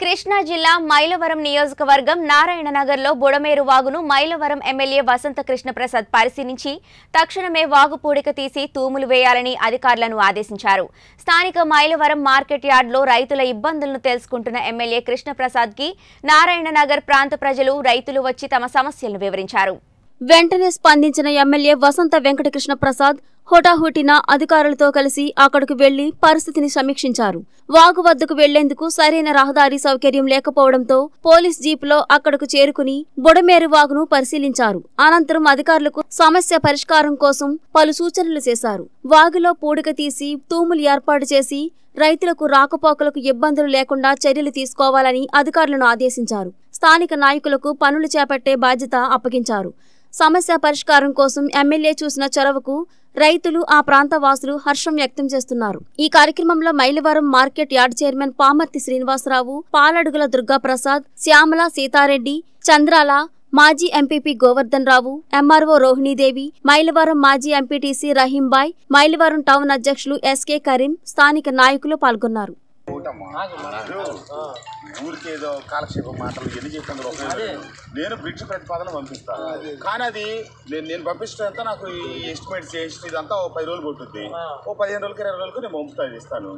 కృష్ణా జిల్లా మైలవరం నియోజకవర్గం నారాయణనగర్లో బుడమేరు వాగును మైలవరం ఎమ్మెల్యే వసంత కృష్ణప్రసాద్ పరిశీలించి తక్షణమే వాగు పూడిక తీసి తూములు వేయాలని అధికారులను ఆదేశించారు. స్థానిక మైలవరం మార్కెట్ యార్డ్లో రైతుల ఇబ్బందులను తెలుసుకుంటున్న ఎమ్మెల్యే కృష్ణప్రసాద్కి నారాయణనగర్ ప్రాంత ప్రజలు రైతులు వచ్చి తమ సమస్యలను వివరించారు. వెంటనే స్పందించిన ఎమ్మెల్యే వసంత వెంకటకృష్ణ ప్రసాద్ హోటాహోటిన అధికారులతో కలిసి అక్కడకు వెళ్ళి పరిస్థితిని సమీక్షించారు. వాగు వద్దకు వెళ్ళేందుకు సరైన రహదారి సౌకర్యం లేకపోవడంతో పోలీస్ జీపులో అక్కడకు చేరుకుని బుడమేరు వాగును పరిశీలించారు. అనంతరం అధికారులకు సమస్య పరిష్కారం కోసం పలు సూచనలు చేశారు. వాగులో పూడిక తీసి తూములు ఏర్పాటు చేసి రైతులకు రాకపోకలకు ఇబ్బందులు లేకుండా చర్యలు తీసుకోవాలని అధికారులను ఆదేశించారు. స్థానిక నాయకులకు పనులు చేపట్టే బాధ్యత అప్పగించారు. సమస్య పరిష్కారం కోసం ఎమ్మెల్యే చూసిన చొరవకు రైతులు ఆ ప్రాంత వాసులు హర్షం వ్యక్తం చేస్తున్నారు. ఈ కార్యక్రమంలో Mylavaram market yard chairman Pamarthi Srinivasarao Paladugula Durgaprasad Shyamala Seethareddy Chandrala మాజీ ఎంపీపీ గోవర్ధన్ రావు ఎంఆర్ఓ రోహిణీదేవి మైలవరం మాజీ ఎంపీటీసీ రహీంబాయ్ మైలవరం టౌన్ అధ్యక్షులు ఎస్కే కరీం స్థానిక నాయకులు పాల్గొన్నారు. ఒకటమ్మా. ఊరికి ఏదో కాలక్షేపం మాటలు ఎన్ని చెప్పినందుకు నేను బ్రిడ్జ్ ప్రతిపాదన పంపిస్తాను కానీ అది నేను నేను పంపించడంతా నాకు ఈ ఎస్టిమేట్ చేసి ఇదంతా ఓ పది రోజులు పట్టుద్ది. ఓ పదిహేను రోజులకి ఇరవై రోజులకి నేను పంపుతాను ఇస్తాను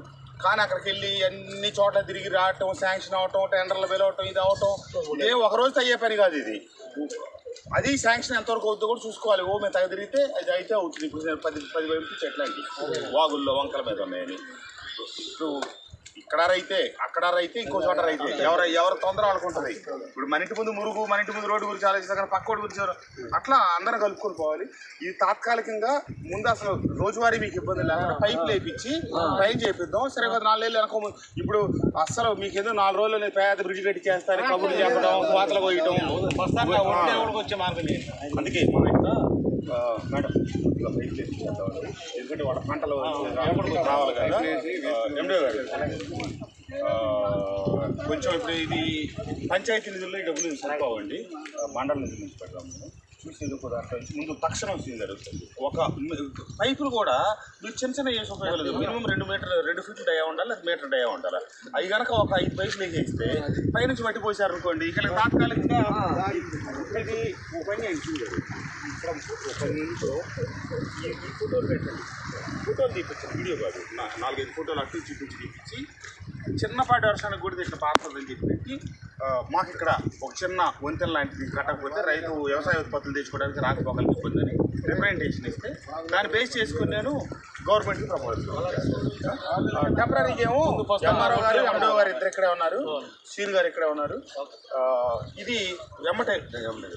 కానీ అక్కడికి వెళ్ళి అన్ని చోట్ల తిరిగి రావటం శాంక్షన్ అవటం టెండర్లు వెళ్ళవటం ఇది అవటం ఇదే ఒక రోజుతో అయ్యే పని కాదు ఇది. అది శాంక్షన్ ఎంతవరకు అవుతుందో కూడా చూసుకోవాలి. ఓ మేము తగ్గ తిరిగితే అది అయితే అవుతుంది. ఇప్పుడు నేను పది పది వైపు చెట్లండి వాగుల్లో వంకల మీద ఉన్నాయని. ఇప్పుడు ఇక్కడ రైతే అక్కడ రైతే ఇంకో చోట రైతే. ఎవరు ఎవరు తొందర వాళ్ళకుంటుంది ఇప్పుడు మన ఇంటి ముందు మురుగు మన ఇంటి ముందు రోడ్డు గురించి ఆలోచిస్తారు కానీ పక్క రోడ్డు గురించి ఎవరు అట్లా అందరం కలుపుకొని పోవాలి. ఇది తాత్కాలికంగా ముందు అసలు రోజువారీ మీకు ఇబ్బంది లేకుండా పైప్ లేపించి ట్రైన్ చేపిద్దాం. సరే కదా నాలుగేళ్ళు వెనక ఇప్పుడు అసలు మీకు ఏదో నాలుగు రోజులు నేను పేద బ్రిడ్జ్ కట్టి చేస్తాను కబుర్లు చెప్పడం కోతలు పోయటం అందుకే మేడం చేద్దామండి. ఎందుకంటే వాళ్ళ పంటలు రావాలి కదా? ఆ, ఎండో గారు ఆ, కొంచెం ఇప్పుడు ఇది పంచాయతీ నిధుల్లో ఈ డబ్బులు సరిపోవండి. మండల నిధుల నుంచి పెడదాం మనం చూసి ఇది కూడా నుంచి ముందు తక్షణం సీన్ జరుగుతుంది. ఒక పైపులు కూడా మీరు చిన్న చిన్న వేసి ఉపయోగలేదు మినిమం రెండు మీటర్ రెండు ఫీట్లు డయా ఉండాలి? లేదా మీటర్ డయా ఉండాలి? అవి కనుక ఒక ఐదు పైపులు వేసేస్తే పైనుంచి మట్టి పోసారు అనుకోండి ఇక్కడ తాత్కాలికంగా ఇది పని. ఇక్కడ ఒక నిమిషం ఈ ఈ ఫోటోలు పెట్టండి. ఫోటోలు తీపించండి వీడియో కాదు. నాలుగైదు ఫోటోలు అటు చూపించి తీపించి చిన్నపాటి వర్షానికి కూడా ఇట్లా పారుతుందని చెప్పి పెట్టి మాకు ఇక్కడ ఒక చిన్న వంతెన లాంటిది కట్టకపోతే రైతు వ్యవసాయ ఉత్పత్తులు తెచ్చుకోవడానికి రాకపోకలు ఇబ్బందని అని రిప్రజెంటేషన్ ఇస్తే దాన్ని బేస్ చేసుకుని నేను గవర్నమెంట్కి ప్రపోజ్ టెంపరీగా ఏమో ఎంఆర్ఓ గారు ఎండో గారు ఇద్దరు ఇక్కడే ఉన్నారు సీన్ గారు ఇక్కడే ఉన్నారు. ఇది వెమ్మటే